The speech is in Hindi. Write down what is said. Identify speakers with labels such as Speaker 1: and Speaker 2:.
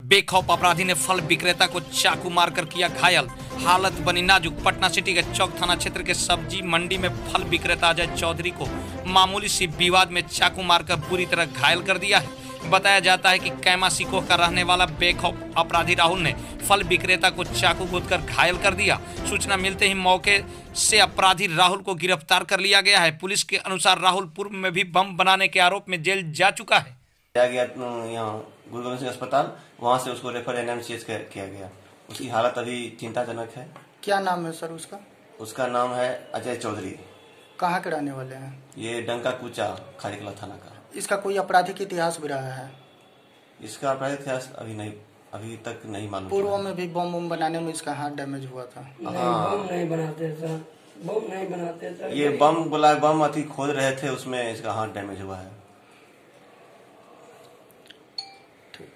Speaker 1: बेखौफ अपराधी ने फल विक्रेता को चाकू मारकर किया घायल। हालत बनी नाजुक। पटना सिटी के चौक थाना क्षेत्र के सब्ज़ी मंडी में फल विक्रेता अजय चौधरी को मामूली सी विवाद में चाकू मारकर बुरी तरह घायल कर दिया है। बताया जाता है कि कैमा सिकोह का रहने वाला बेखौफ अपराधी राहुल ने फल विक्रेता को चाकू कूदकर घायल कर दिया। सूचना मिलते ही मौके से अपराधी राहुल को गिरफ़्तार कर लिया गया है। पुलिस के अनुसार राहुल पूर्व में भी बम बनाने के आरोप में जेल जा चुका है।
Speaker 2: गया गया यहाँ गुरु गोविंद सिंह अस्पताल वहाँ से उसको रेफर एनएमसीएच किया गया। उसकी हालत अभी चिंताजनक है।
Speaker 3: क्या नाम है सर उसका?
Speaker 2: उसका नाम है अजय चौधरी।
Speaker 3: कहाँ के रहने वाले हैं?
Speaker 2: ये डंका कूचा खारीकला थाना का।
Speaker 3: इसका कोई आपराधिक इतिहास भी रहा है?
Speaker 2: इसका अपराधिक इतिहास अभी नहीं अभी तक नहीं मालूम
Speaker 3: पूर्व में भी बम बम बनाने में इसका हाथ डैमेज हुआ था।
Speaker 4: बम नहीं बनाते सर बम नहीं बनाते
Speaker 2: ये बम बोला बम अति खोद रहे थे उसमें इसका हाथ डैमेज हुआ है।
Speaker 3: ठीक